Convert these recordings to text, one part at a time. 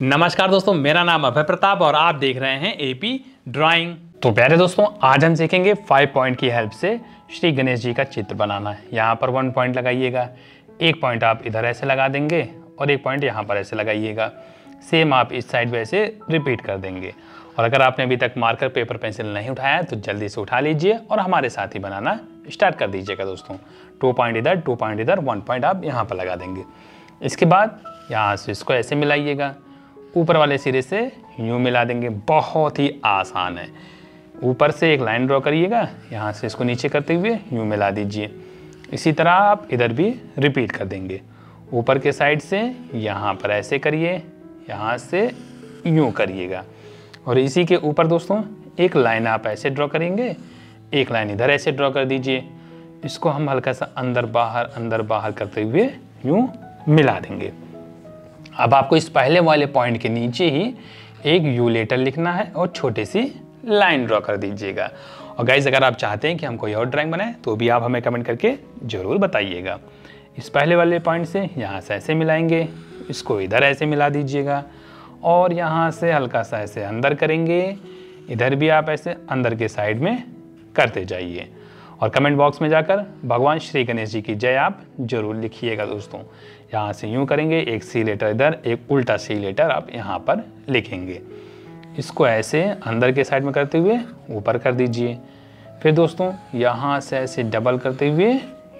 नमस्कार दोस्तों, मेरा नाम अभय प्रताप और आप देख रहे हैं एपी ड्राइंग तो प्यारे दोस्तों, आज हम सीखेंगे फाइव पॉइंट की हेल्प से श्री गणेश जी का चित्र बनाना। यहाँ पर वन पॉइंट लगाइएगा, एक पॉइंट आप इधर ऐसे लगा देंगे और एक पॉइंट यहाँ पर ऐसे लगाइएगा। सेम आप इस साइड वैसे रिपीट कर देंगे। और अगर आपने अभी तक मार्कर पेपर पेंसिल नहीं उठाया तो जल्दी से उठा लीजिए और हमारे साथ ही बनाना स्टार्ट कर दीजिएगा दोस्तों। टू पॉइंट इधर टू पॉइंट इधर वन पॉइंट आप यहाँ पर लगा देंगे। इसके बाद यहाँ से इसको ऐसे मिलाइएगा। ऊपर वाले सिरे से यूँ मिला देंगे। बहुत ही आसान है। ऊपर से एक लाइन ड्रॉ करिएगा, यहाँ से इसको नीचे करते हुए यूँ मिला दीजिए। इसी तरह आप इधर भी रिपीट कर देंगे। ऊपर के साइड से यहाँ पर ऐसे करिए, यहाँ से यूँ करिएगा। और इसी के ऊपर दोस्तों, एक लाइन आप ऐसे ड्रॉ करेंगे, एक लाइन इधर ऐसे ड्रॉ कर दीजिए। इसको हम हल्का सा अंदर बाहर अंदर बाहर करते हुए यूँ मिला देंगे। अब आपको इस पहले वाले पॉइंट के नीचे ही एक यू लेटर लिखना है और छोटी सी लाइन ड्रॉ कर दीजिएगा। और गाइज़ अगर आप चाहते हैं कि हम कोई और ड्राइंग बनाएँ तो भी आप हमें कमेंट करके ज़रूर बताइएगा। इस पहले वाले पॉइंट से यहाँ से ऐसे मिलाएँगे, इसको इधर ऐसे मिला दीजिएगा और यहाँ से हल्का सा ऐसे अंदर करेंगे। इधर भी आप ऐसे अंदर के साइड में करते जाइए। और कमेंट बॉक्स में जाकर भगवान श्री गणेश जी की जय आप ज़रूर लिखिएगा दोस्तों। यहाँ से यूँ करेंगे, एक सी लेटर इधर, एक उल्टा सी लेटर आप यहाँ पर लिखेंगे। इसको ऐसे अंदर के साइड में करते हुए ऊपर कर दीजिए। फिर दोस्तों, यहाँ से ऐसे डबल करते हुए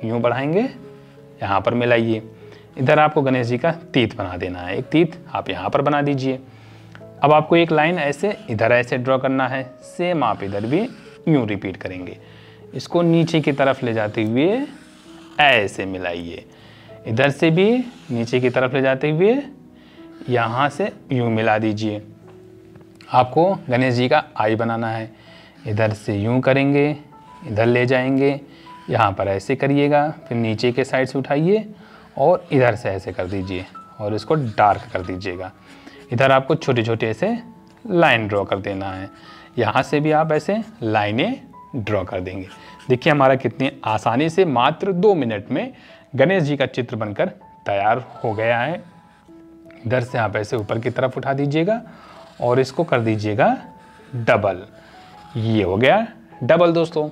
यूँ बढ़ाएँगे, यहाँ पर मिलाइए। इधर आपको गणेश जी का तीत बना देना है। एक तीत आप यहाँ पर बना दीजिए। अब आपको एक लाइन ऐसे, इधर ऐसे ड्रॉ करना है। सेम आप इधर भी यूँ रिपीट करेंगे। इसको नीचे की तरफ़ ले जाते हुए ऐसे मिलाइए। इधर से भी नीचे की तरफ़ ले जाते हुए यहाँ से यूँ मिला दीजिए। आपको गणेश जी का आई बनाना है। इधर से यूँ करेंगे, इधर ले जाएँगे। यहाँ पर ऐसे करिएगा, फिर नीचे के साइड से उठाइए और इधर से ऐसे कर दीजिए और इसको डार्क कर दीजिएगा। इधर आपको छोटे छोटे ऐसे लाइन ड्रॉ कर देना है। यहाँ से भी आप ऐसे लाइनें ड्रॉ कर देंगे। देखिए हमारा कितने आसानी से मात्र दो मिनट में गणेश जी का चित्र बनकर तैयार हो गया है। इधर से आप ऐसे ऊपर की तरफ़ उठा दीजिएगा और इसको कर दीजिएगा डबल। ये हो गया डबल दोस्तों।